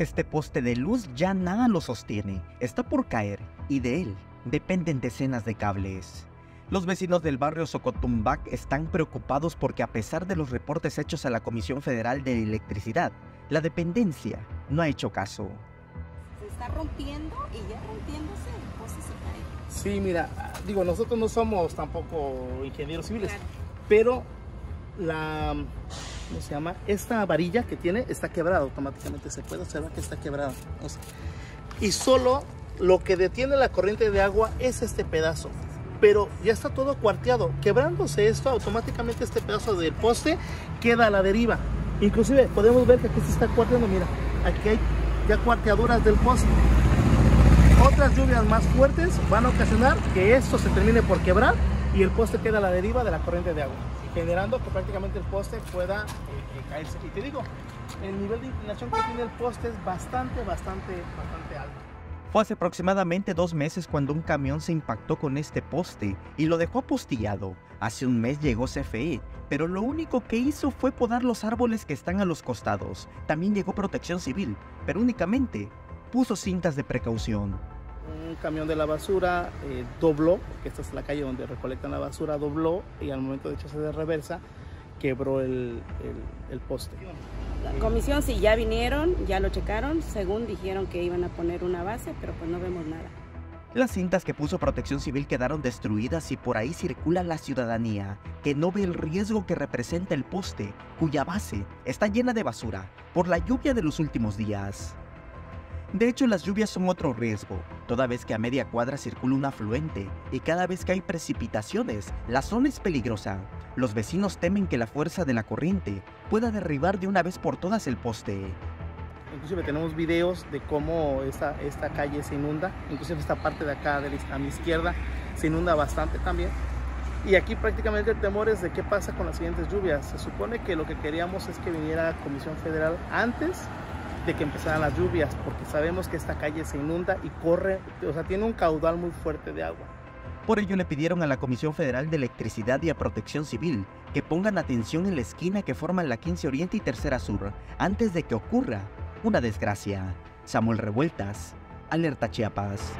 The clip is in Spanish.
Este poste de luz ya nada lo sostiene, está por caer y de él dependen decenas de cables. Los vecinos del barrio Socotumbac están preocupados porque a pesar de los reportes hechos a la Comisión Federal de Electricidad, la dependencia no ha hecho caso. Se está rompiendo y ya rompiéndose el poste se cae. Sí, mira, digo, nosotros no somos tampoco ingenieros civiles, Claro. pero la, ¿cómo se llama? Esta varilla que tiene está quebrada automáticamente, se puede observar que está quebrada. y solo lo que detiene la corriente de agua es este pedazo. Pero ya está todo cuarteado. Quebrándose esto, automáticamente este pedazo del poste queda a la deriva. Inclusive podemos ver que aquí se está cuarteando, mira, aquí hay ya cuarteaduras del poste. Otras lluvias más fuertes van a ocasionar que esto se termine por quebrar y el poste queda a la deriva de la corriente de agua, generando que prácticamente el poste pueda eh, eh, caerse. Y te digo, el nivel de inclinación que tiene el poste es bastante, bastante, bastante alto. Fue hace aproximadamente dos meses cuando un camión se impactó con este poste y lo dejó apostillado. Hace un mes llegó CFE, pero lo único que hizo fue podar los árboles que están a los costados. También llegó protección civil, pero únicamente puso cintas de precaución. Un camión de la basura eh, dobló, porque esta es la calle donde recolectan la basura, dobló y al momento de echarse de reversa quebró el, el- el poste. La comisión sí ya vinieron, ya lo checaron, según dijeron que iban a poner una base, pero pues no vemos nada. Las cintas que puso Protección Civil quedaron destruidas y por ahí circula la ciudadanía, que no ve el riesgo que representa el poste, cuya base está llena de basura por la lluvia de los últimos días. De hecho, las lluvias son otro riesgo, toda vez que a media cuadra circula un afluente y cada vez que hay precipitaciones, la zona es peligrosa. Los vecinos temen que la fuerza de la corriente pueda derribar de una vez por todas el poste. Inclusive tenemos videos de cómo esta, esta calle se inunda, inclusive esta parte de acá de la- a mi izquierda se inunda bastante también. Y aquí prácticamente el temor es de qué pasa con las siguientes lluvias. Se supone que lo que queríamos es que viniera Comisión Federal antes de que empezaran las lluvias, porque sabemos que esta calle se inunda y corre, o sea, tiene un caudal muy fuerte de agua. Por ello le pidieron a la Comisión Federal de Electricidad y a Protección Civil que pongan atención en la esquina que forman la 15 Oriente y Tercera Sur antes de que ocurra una desgracia. Samuel Revueltas, Alerta Chiapas.